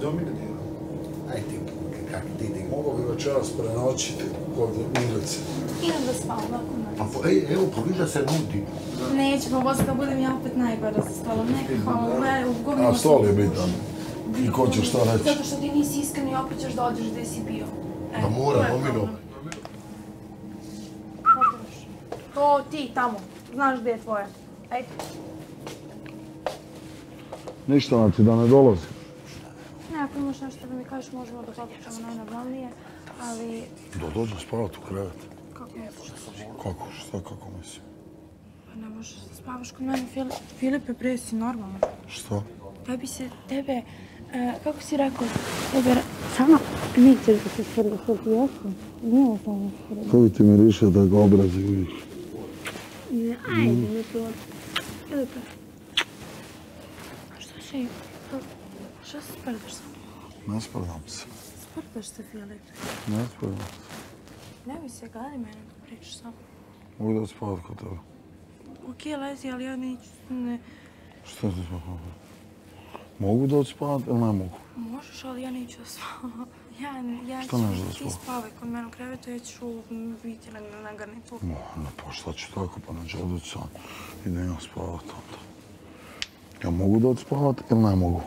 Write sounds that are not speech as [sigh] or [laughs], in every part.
dominirao. Aj ti, kak ti ti. Mogu bi večeras prenoćiti kod Milice. Idem da spavam, lako A noć. po, ej, evo, pogledaj se nudi. Neću, pa vozi da budem ja opet najgora za stolom. Neka, hvala, ve, u gomilu A stol je bitan. I ko će šta reći? Zato što ti nisi iskren i opet ćeš da odeš gdje si bio. E, Da mora, to je domino. To ti tamo. Znaš gdje je tvoje. Ajde. Ništa, znači da ne dolazi. Imaš nešto da mi kažeš, možemo da popričamo najnormalnije, ali Da dođem spavat u krevet. kako misliš? Kako, šta, kako mislim? Pa ne možeš da spavaš kod mene, Filip. Filipe, pre si normalno. Šta? Tebi se, tebe, e, kako si rekao, tebe, samo nećeš da se sprdi, što ti jesam? Nije samo sprdi. Kako ti miriše da ga obrazi vidiš? Ne, ajde, ne to. Filipe. Šta si, šta se sprdaš sa mnom? Ne sprdam se. Sprdaš se, Filipe. Ne sprdam se. Ne mi se gadi mene da pričaš sa. Mogu da spavat kod tebe. Okej, lezi, ali ja neću, ne, Šta ti spavat? Mogu doći spavat ili ne mogu? možeš, ali ja neću da spavam. [laughs] Ja, ja Šta ću, nećeš da ti spavaš? spavaj kod mene u krevetu, ja ću biti na, na garnituru. No, ne, pa šta ću tako, pa neću odoći sam. Idem ja spavat onda. Ja mogu doći spavat ili ne mogu?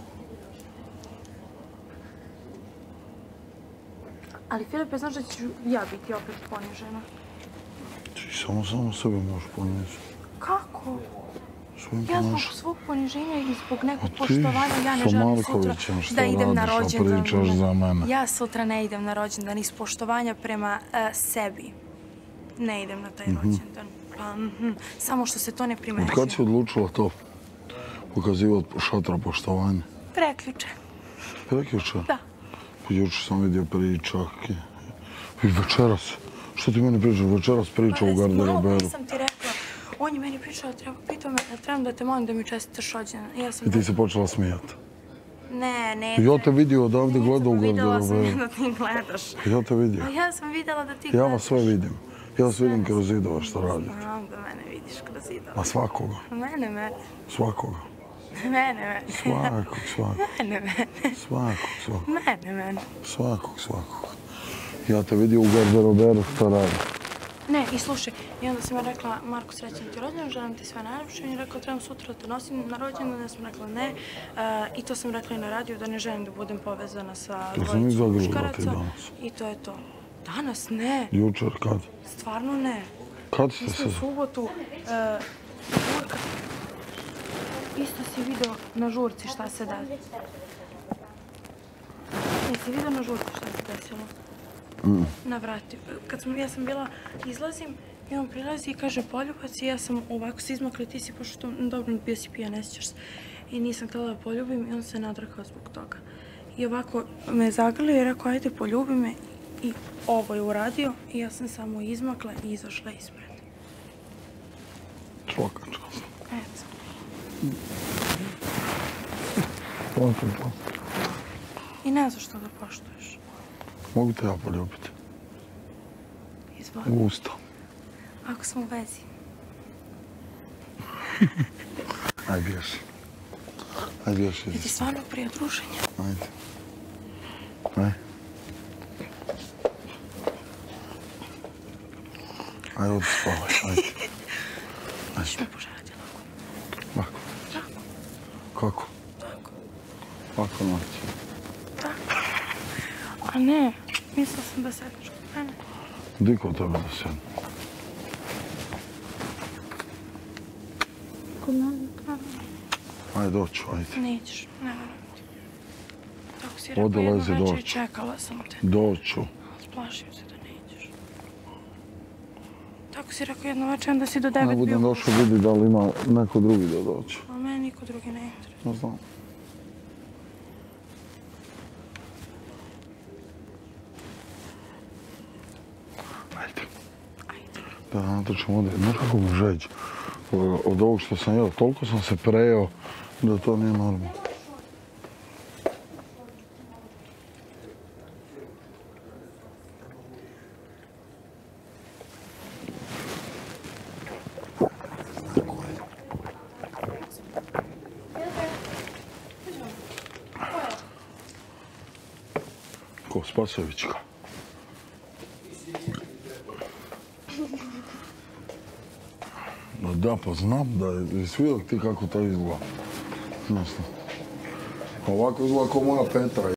Ali Filipe, znaš da ću ja biti opet ponižena? Ti samo samo sebe možeš ponijeti. Kako? Svojim Ja zbog svog poniženja i zbog nekog poštovanja ja ne želim sutra da idem na rođendan. Ja sutra ne idem na rođendan iz poštovanja prema e, sebi. Ne idem na taj rođendan. Pa, mhm, samo što se to ne Od primećuje. kad si odlučila to? Pokazivati šatra poštovanja? Preključe. Prekjuče? Da. Pa juče sam vidio pričak. I večeras. Što ti meni pričaš? Večeras priča u Pa, Malo garderoberu. nisam ti rekla. On je meni pričao, treba, pitao me, da trebam da te molim da mi čestitaš. Ja sam I ti se počela smijati. Ne, ne. Ja te vidio odavde Nisam, gledao u Vidjela sam garderoberu. [laughs] da ti gledaš. Ja te vidio. A ja sam vidjela da ti Ja gledaš. vas sve vidim. Ja vas vidim kroz zidove što radite. Znam da mene vidiš kroz zidove. A svakoga. Mene, mene. Svakoga. Mene, mene. Svakog, svakog. Mene, mene. Svakog, svakog. Mene, mene. Svakog, svakog. Ja te vidio u garderoberu što radi. Ne, i slušaj, i onda sam ja rekla, Marko, srećan ti rođendan, želim ti sve najljepše. On je rekao, trebam sutra da te nosim na rođendan, ja sam rekla ne. I to sam rekla i na radiju, da ne želim da budem povezana sa dvojicom muškaraca. I to je to. Danas ne, Jučer kad? stvarno ne. Kad ste Mi se... smo u subotu, uh. Isto si video na žurci šta se da. Jesi video na žurci šta se desilo? Mm. Na vrati. Kad sam, ja sam bila, izlazim i on prilazi i kaže poljubac i ja sam ovako se izmakla i ti si pošto dobro bio si pijan, ne sjećaš se. I nisam htjela da poljubim i on se nadrkao zbog toga. I ovako me zagrlio i rekao ajde poljubi me i ovo je uradio i ja sam samo izmakla i izašla ispred. Svaka čast. Eto. Svaka čast. I ne znaš što da poštuješ. Mogu te ja poljubiti? Izvoli. U usta. Ako smo u vezi. Aj bježi. Aj bježi. Je ti stvarno prije druženja? Ajde. Aj. Aj, odi spavaj, ajde. Ćeš me poželjati lako. Lako. Kako? Tako. Lako noći. A ne, mislila sam da sedneš kod mene. Di kod tebe da sjedem? Kod mene, naravno. Aj, doću, ajde. Nećeš, ne verujem ti. Tako si rekao jedno večer čekala sam te. Doću. Splašio se da nećeš. Tako si rekao jedno večer, onda si do Ne devet bio. budem došao vidi da li ima neko drugi da doće. A mene niko drugi ne interesuje. Ne znam. Ajde. Ajde. Da natrčam ovdje. Znaš kako me žeđe? Od ovog što sam jeo, toliko sam se prejeo da to nije normalno. Ko, Spasovićka? Ma Da, pa znam da je, svidio ti kako to izgleda. Znaš,